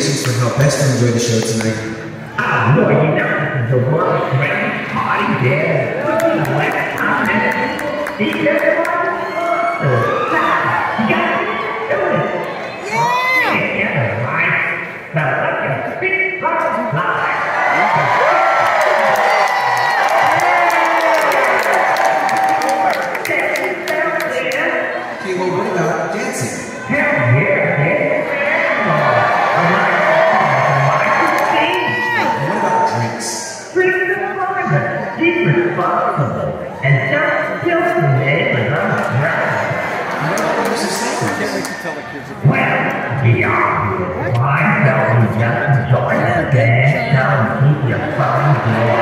recommendations for how best to enjoy the show tonight? Ah, no, you Yeah.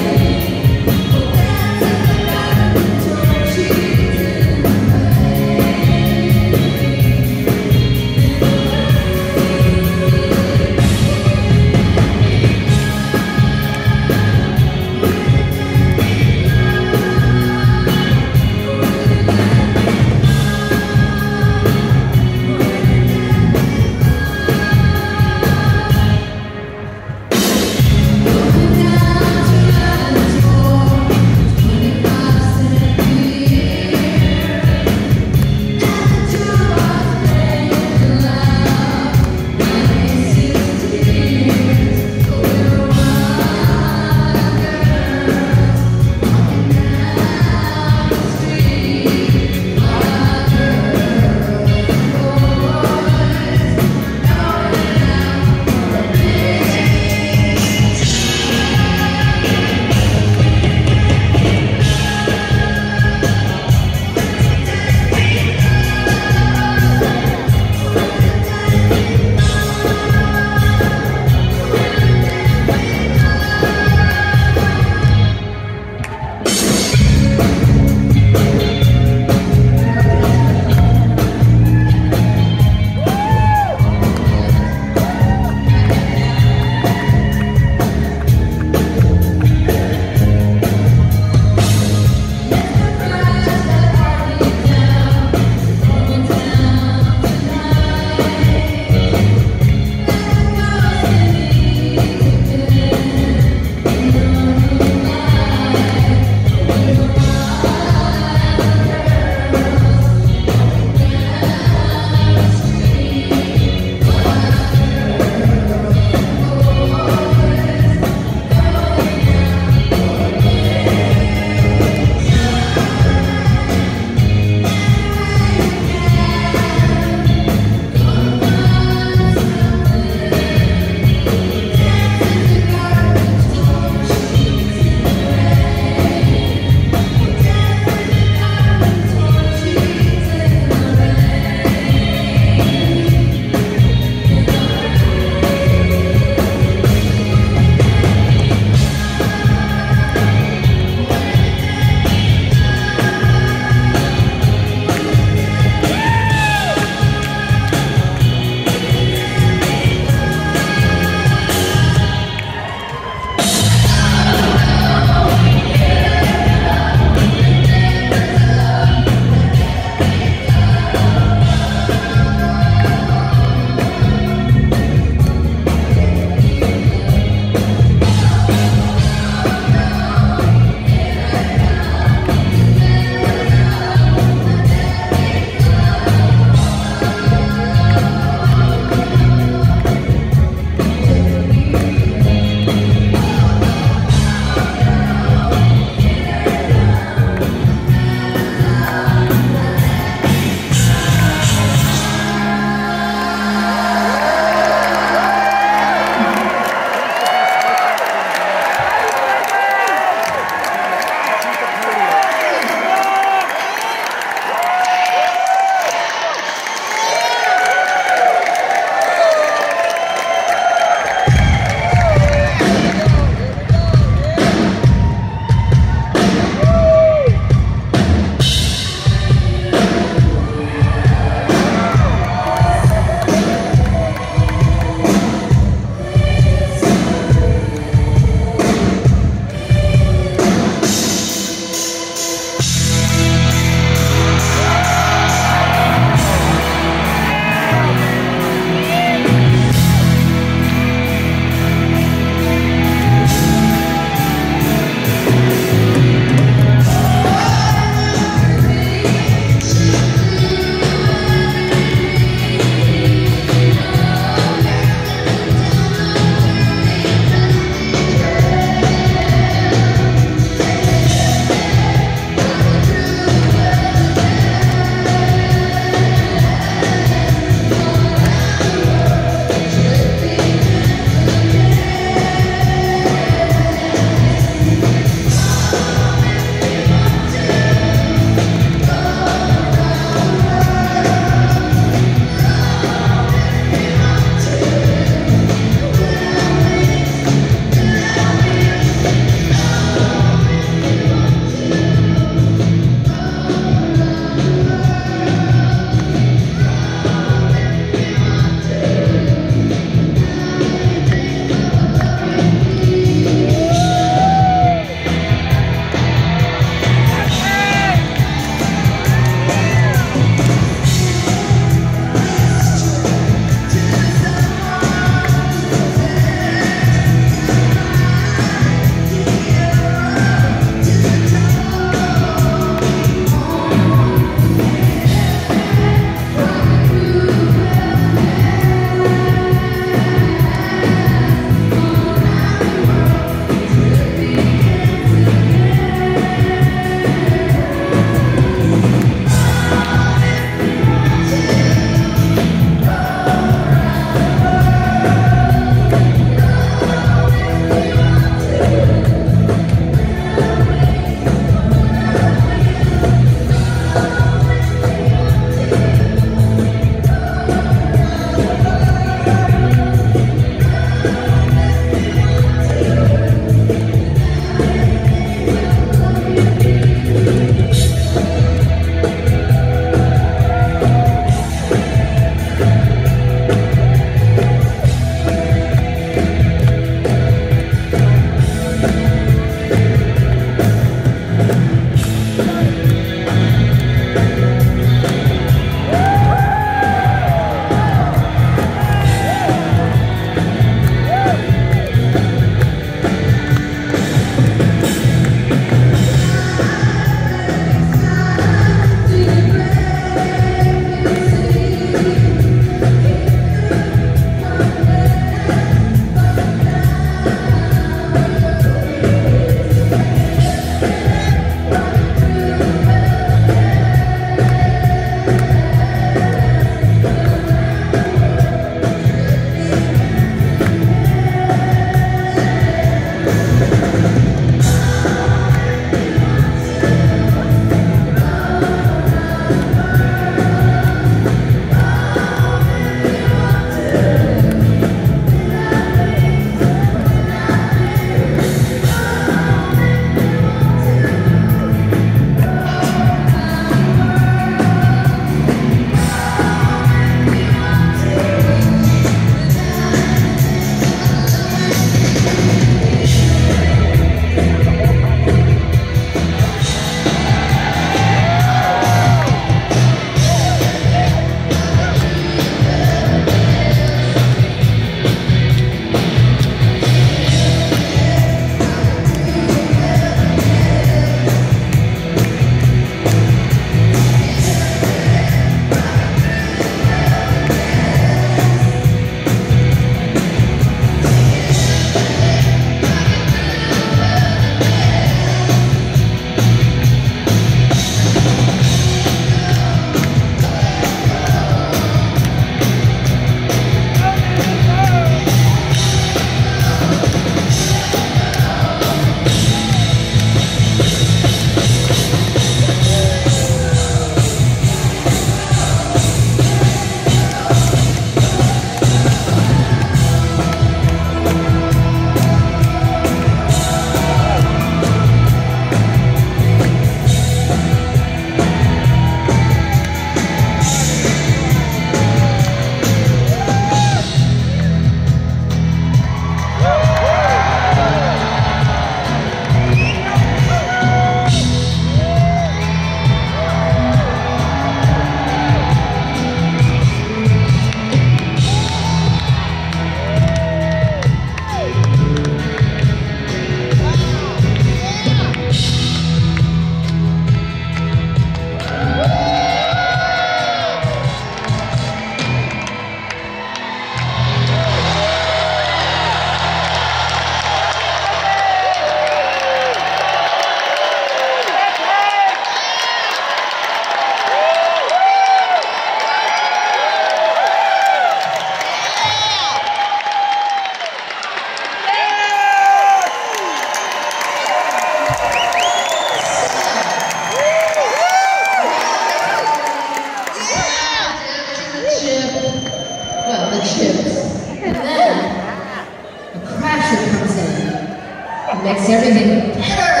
Next serving. in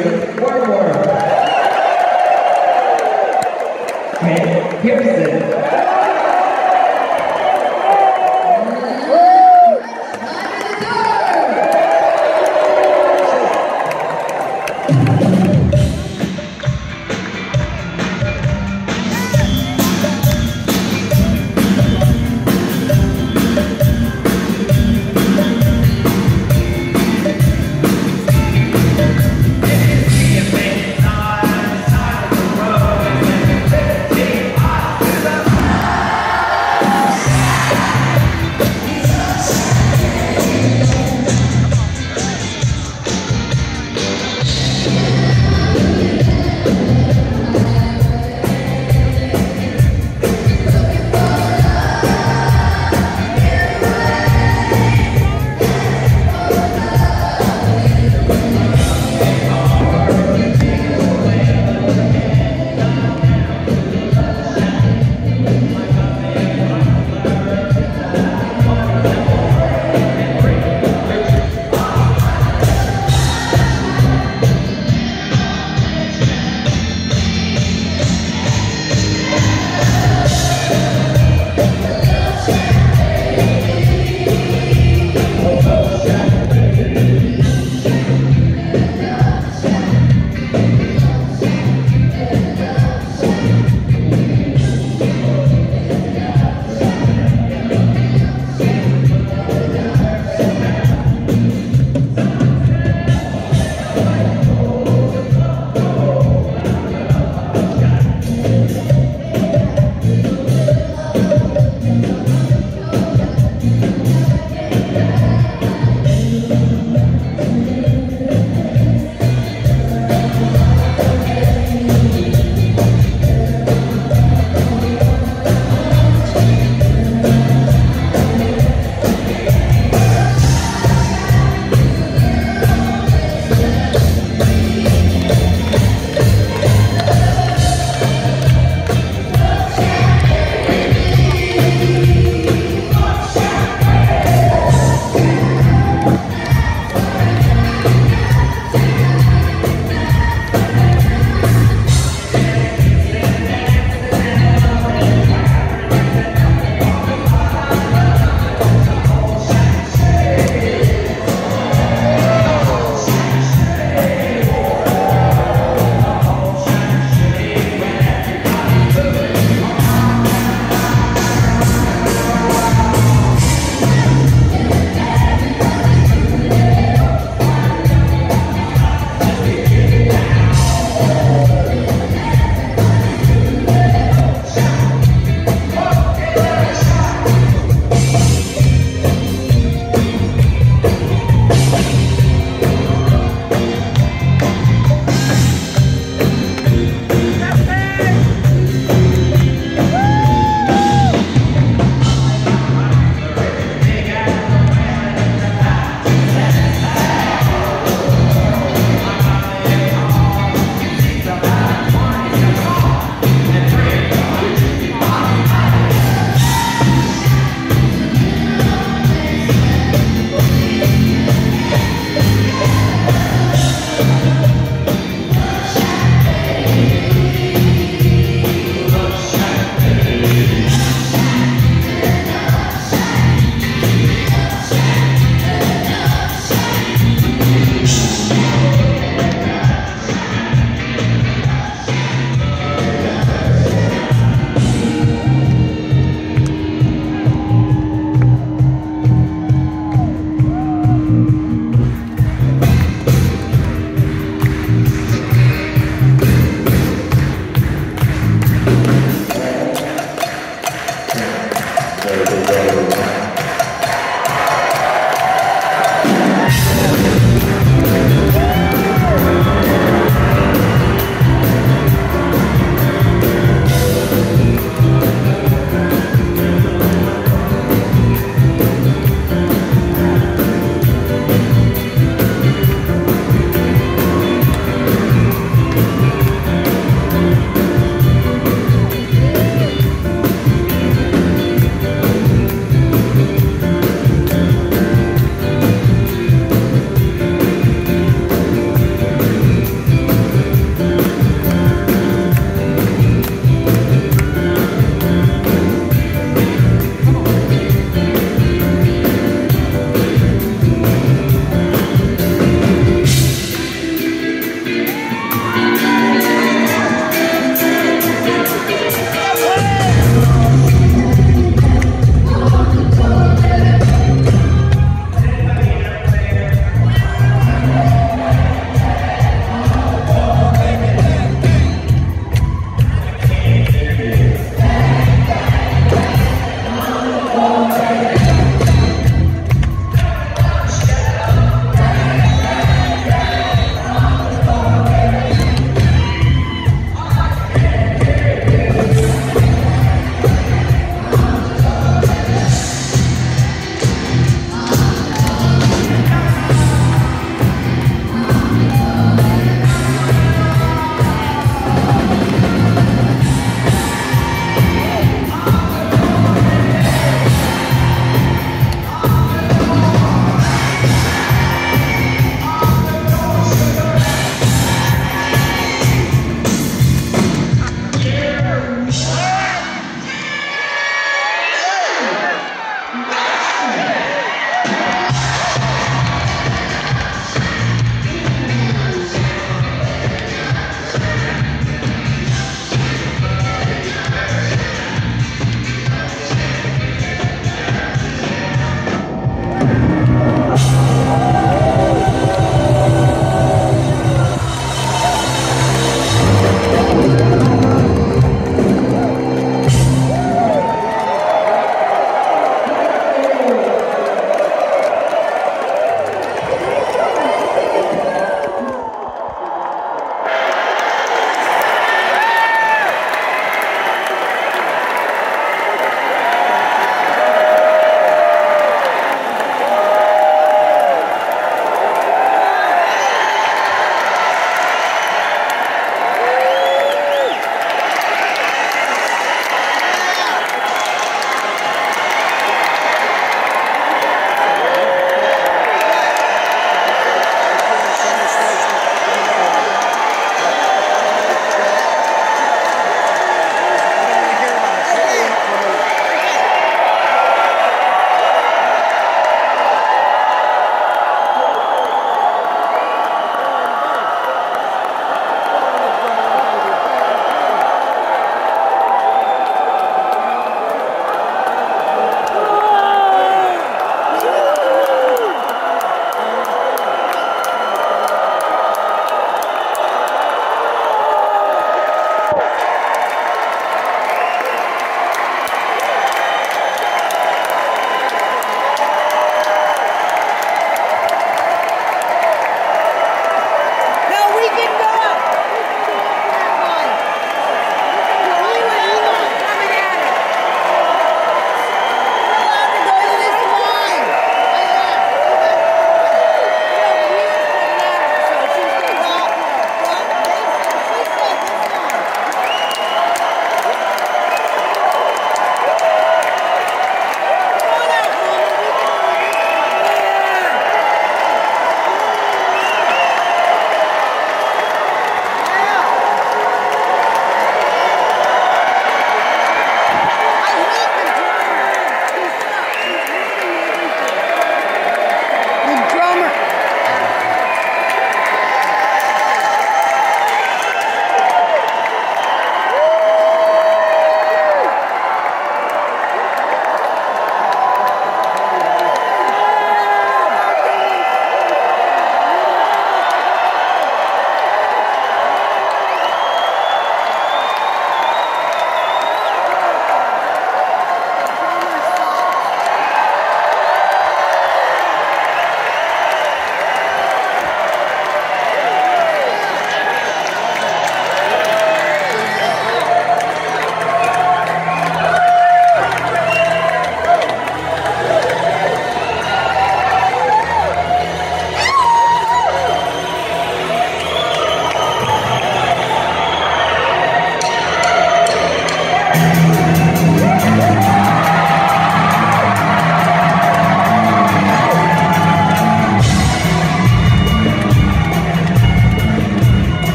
Tracy Wormworth. Kate Pierson.